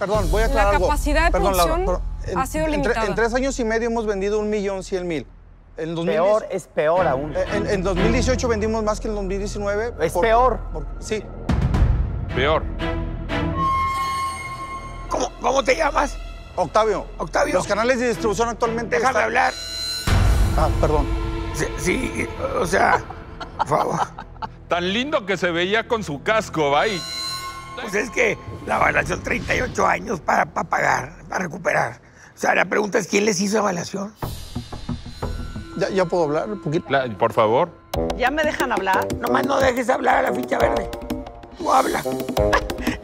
Perdón, voy a aclarar La algo. capacidad de Perdón, Laura, producción pero en- ha sido limitada. En, tres años y medio hemos vendido un millón cien mil. En 2010 Peor es peor aún. En, en 2018 vendimos más que en 2019. Es peor. por- sí. Peor. ¿Cómo, cómo te llamas? Octavio. Octavio. Los canales de distribución actualmente. Déjame están- hablar. Ah, perdón. Sí, sí, o sea, por favor. Tan lindo que se veía con su casco, va y Pues es que la evaluación 38 años para, para pagar, para recuperar. O sea, la pregunta es, ¿quién les hizo evaluación? ¿Ya, ya puedo hablar un poquito? La- por favor. ¿Ya me dejan hablar? Nomás no dejes hablar a la ficha verde. Tú habla.